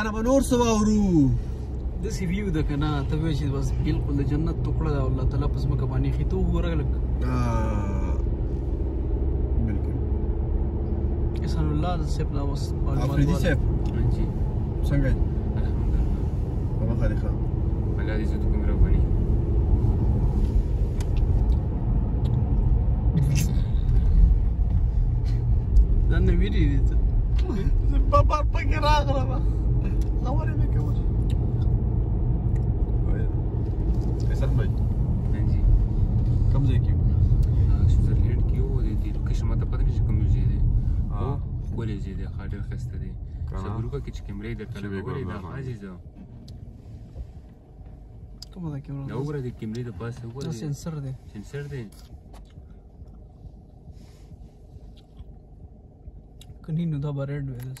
تانه به نور څه واورو داسې ویو ده که نه ته وایې چې بس بالکل د جنت ټوکړه ده الله تعالی په ځمکه باندې ایښې ته وګوره لږ بالکل احسان الله صاحب نه اوس معلومات افریدي صاحب جی څنګه یې الحمدلله بابا خالي خان الله دې زه کوم راغلی ځان نه ویری دې ته بابا پکې راغله La oare mea că urci. Esas băi. कब देखियो Switzerland کې و دې د لوکیشن ماته پته نشي کوم ځای دی او ولې ځای دی خاطر خسته دی چې ګروپ کې چې کیمرې د طلب وګړي دا عزیز کومه دا کیمرې دا وګړي د کیمرې د پاسه وګړي دا سنسر دی سنسر دی کني نو دا بریډ ویلس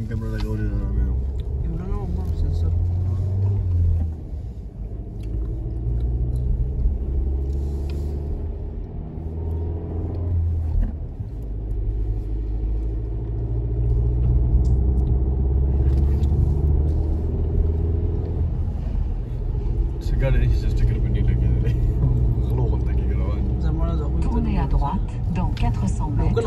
다른 뱀으로 Tournez à droite dans 400 mètres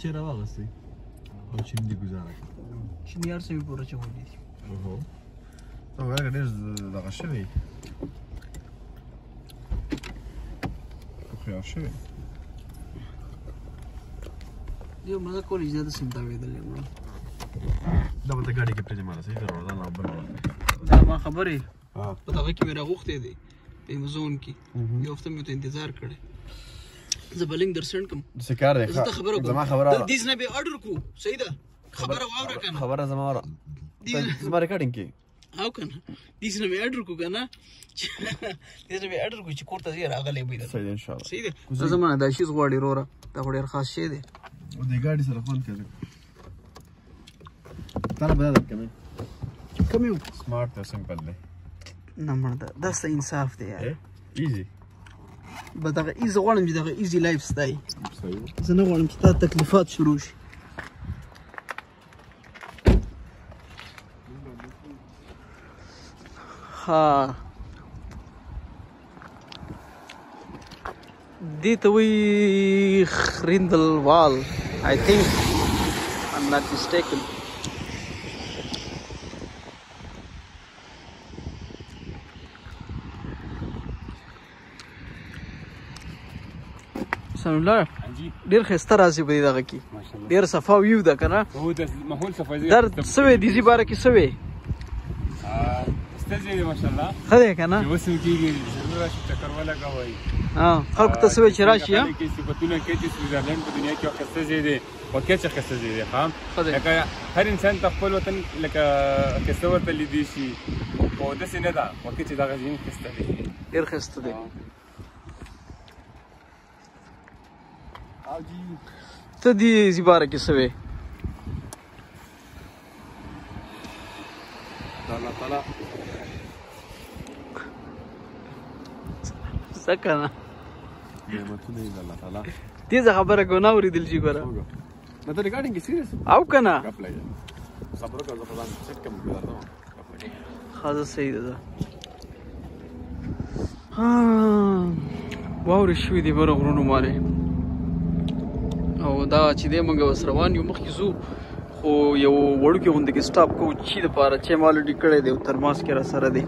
کوچه را واغستی او چیم دی گزاره چیم یار سوی پورا چه بودی اوهو نو ورګ ډېر دغه شوی خو شوی یو مزه کولې چې دا سم تا ویدلې مړه دا به ته ګاډي کې پرېږدې مالا صحیح ضرور دا نامبر دا ما خبرې په دغه کې مې راغوښتې دی په امازون کې یو هفته مې ته انتظار کړی زبلنګ درسن کوم څه کار دی زه خبره کوم زما خبره د دې نه به اورډر کو صحیح ده خبره واوره کنه خبره زما واوره زما ریکارډینګ کې او کنه دې نه به اورډر کو کنه دې نه به اورډر کو چې کوړه زیرا غلې به ده صحیح ده ان شاء الله صحیح ده زما دا شی غوړی روره دا ډېر خاص شی دی او دې ګاډي سره فون کړو تر به دا کمه کم یو سمارټ او سمپل دی نه مردا دا څه انصاف دی یار ایزی به دغه ایز غواړم چې دغه ایزي لایف ستای زه نه غواړم چې تا تکلیفات شروع شي ها دې ته وایي خریندل اي آی تھنک ایم ناٹ میسټیکن الله ډیر خسته راځي په دغه کې ډیر صفا ویو ده کنه هو د ماحول صفایي در سوي دي زی بار کې سوي استځي ماشاء الله خدای کنه یو سم کېږي راشي چکر ولا کوي ها خلق ته سوي چې راشي ها کې صفاتونه کې چې سویزرلند په دنیا کې خسته زی دي او کې چې خسته زی دي خام لکه هر انسان خپل وطن لکه خسته ورته لیدي شي او د سینه دا وکه چې دا غزين خسته دي ډیر خسته دي ته دې زیباره کې سوي الله تعالی سکنه نعمتونه دې الله تعالی دې خبره کو نه اوریدل شي ګوره نو ته ریکارډینګ کې سیریس او کنه صبر وکړه زه ځان سیټ کوم خاصه صحیح ده ها واورې شوې دي بره غرونو ماره دا چې دې موږ وس روان یو مخکې زو خو یو وړوکی غوندې کې سټاپ کوو چې د پاره چې مال ډی کړی دی تر ماس کې را سره دی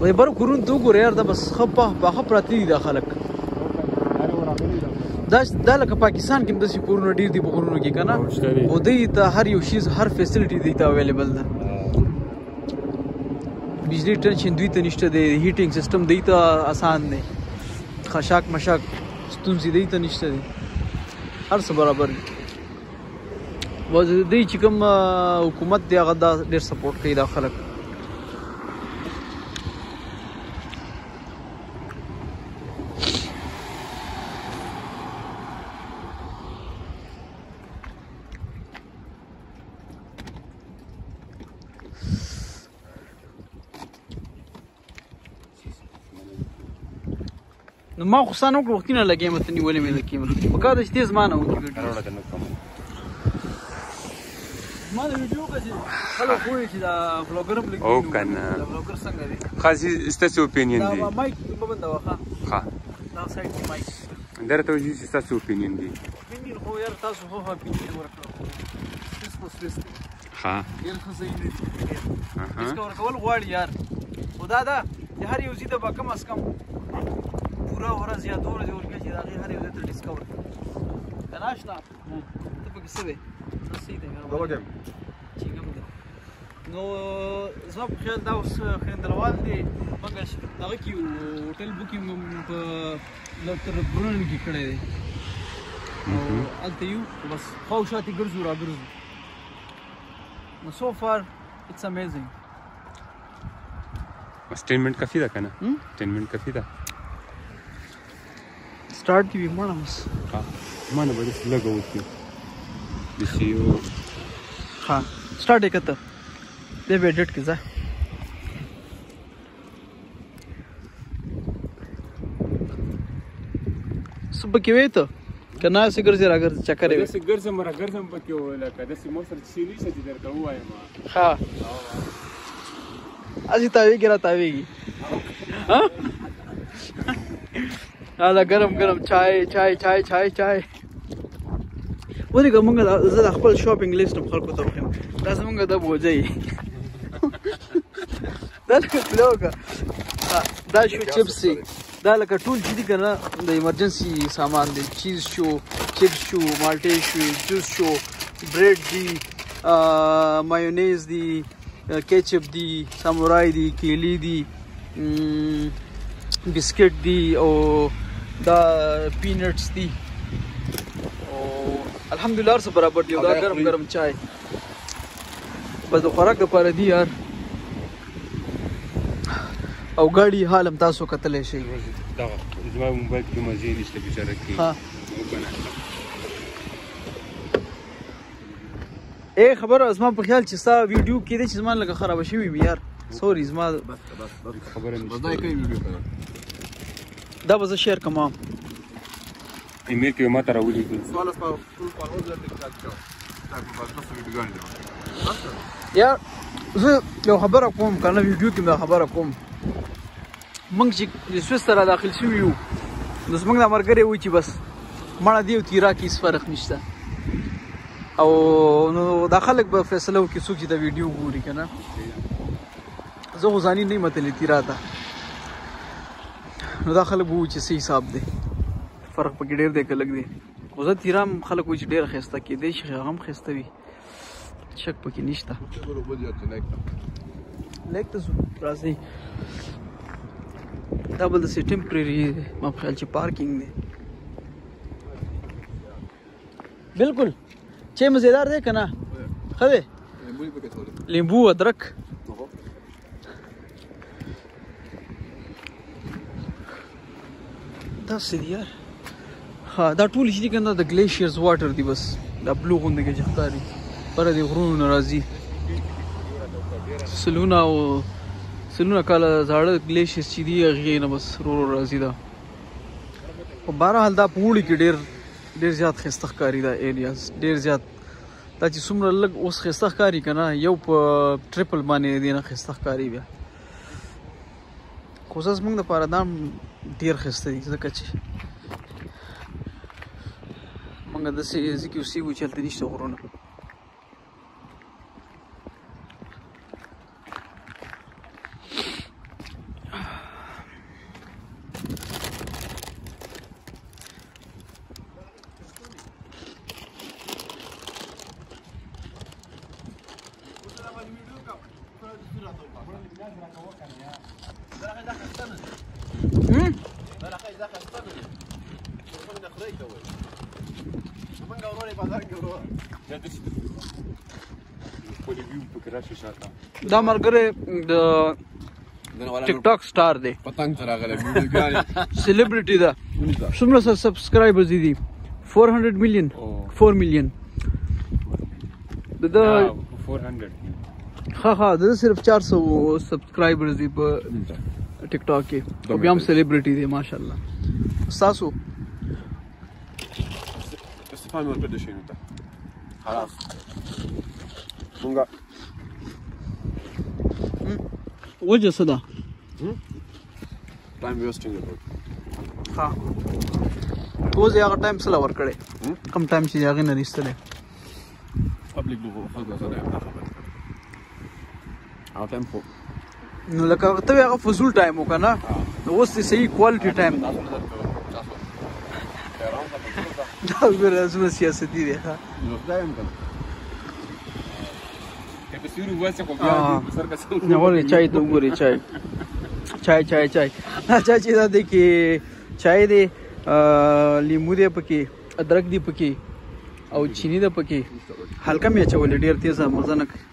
وای بر کورون تو ګور یار دا بس خپه په پراتی دي خلک دا دا لکه پاکستان کې د سې کورونو ډیر دي په کورونو کې کنه او دوی ته هر یو شیز هر فیسیلیټي دی ته اویلیبل ده بجلی ټنشن دوی ته نشته دی هیټینګ سیستم دوی ته آسان دی خشاک مشاک ستونزې دی ته نشته دي هر څه برابر دي و دې چې کوم حکومت دی هغه دا ډېر سپورټ کوي دا خلک نو ما خو سانو کړو وختینه لګې مته نیولې مې لکې مې په کار دې تیز مانه وکړې ما د ویډیو کې خلک خو چې دا بلوګر بلګ او کنه بلوګر څنګه دی خاصي ستاسو اوپینین دی دا مایک په بنده واخا ها دا سایت مایک درته وځي چې ستاسو اوپینین دی اوپینین خو یار تاسو خو ها اوپینین ورکړو سیس په سیس ها ډیر ښه ځای دی ها ها څه ورکول غواړي یار خدا دا هر یو زیده به کم اس کم پوره ورځ یا دوه ورځې ورکړې چې د هغې هر یو ځای ته ډسکور کړي که نه شته ته پکې څه دی رسۍ دی چینګم دی نو زما په خیال دا اوس خیندروال دی موږ دغه کې یو هوټل بوکینګ هم په تر برونن کې کړی دی نو هلته یو بس خوا شاتې ګرځو را ګرځو نو سو فار اټس امیزنګ بس ټین منټ کافي ده که نه ټین منټ کافي ده start dibimos. Ha. Mana bari laga uti. Bisiyo. Ha. Start ekata. De be edit kiza. صبح کې وې ته کنا سي ګرځي را ګرځي چکر وې سي ګرځم را ګرځم پکې وې لکه د سي موسر چي نه شي در کوم وایم ها ازي تاوي ګرا تاويږي ها دا ګرم ګرم چای چای چای چای چای ورګه مونږ زه خپل شاپینګ لیست هم خلکو ته وخم دا زمونږ د بوجي دا لکه بلوګه دا شو چپسي دا لکه ټول چې دي کنه د ایمرجنسي سامان دي چیز شو چپس شو مالټي شو جوس شو بریډ دي مایونیز دي کیچپ دي سامورای دي کیلی دي بسکټ دي او دا پینټس دي او الحمدلله سره برابر دی دا ګرم ګرم چای بس د خوراک لپاره دی یار او ګاډي حالم تاسو کتلې شي دا زما موبایل کې مزه نشته بیچاره کې ها اے خبر ازما په خیال چې ستا ویډیو کې دې چې زما لګه خراب شوی بیا سوري زما بس بس خبره مې بس دا کوي ویډیو دا به زه شیر کوم ایمیل کې ما ته راولېږي سوالس په ټول په هوځ کې کاټ شو دا په تاسو ویډیو یا زه یو خبره کوم کنه ویډیو کې ما خبره کوم موږ چې سویس سره داخل شو یو نو زمونږ د مرګره وی چې بس مړه دی او تیرا کې فرق نشته او نو دا خلک به فیصله وکړي څوک چې دا ویډیو ګوري کنه زه غوزانی نه متلی تیرا ته نو دا خلک وو چې سي حساب دی فرق پکې ډیر دی کلک دی خو زه تیرام خلک وو چې ډیر خسته کې دی شي هغه هم خسته وي شک پکې نشته لیک ته راځي دا بل د سي ټمپرری ما په خیال چې پارکینګ دی بالکل چې مزیدار دی کنه خو لیمبو ادرک دا سریار ها دا ټول چې کنه د ګلیشیرز واټر دی بس دا بلو غونډه کې ځختاري پر دې غرونو ناراضي سلونا او سلونا کاله زړه ګلیشیرز چې دی هغه نه بس رورو راضي دا او بهرحال دا پوړی کې ډیر ډیر زیات خستخ کاری دا ایریاز ډیر زیات دا چې څومره لګ اوس خستخ کاری کنه یو په ټریپل باندې دی نه خستخ کاری بیا خو زس موږ د پاره دام ډیر خسته دي ځکه چې موږ داسې ځکه اوسېږو چې هلته نشته غرونه دا مرګره د ټیک ټاک سٹار دی پتنګ تر هغه ویډیوګان سلیبریټي دا څومره سره سبسکرایبرز دي 400 میلیون 4 میلیون د 400 ها ها د صرف 400 سبسکرایبرز دي په ټیک ټاک کې او بیا هم سلیبریټي دی ماشاءالله تاسو Spamy od 50 minuta. Halas. Bunga. وجه صدا ټایم ویسټ څنګه ها اوس یې هغه ټایم سره ورکړې کم ټایم چې هغه نه ریستلې پبلک دوه خلک سره هغه ټایم خو نو لکه ته هغه فزول ټایم وکړه اوس صحیح کوالټي ټایم دا ګوره زما سیاستي دی ها نو خدای هم کنه په سیوري واسه خو بیا سر کا څو نه وره چای ته وګوري چای چای چای چای اچھا چې دا دی کې چای دی لیمو دی پکې ادرک دی پکې او چینی دی پکې هلکه مې چولې ډیر تیزه مزه نه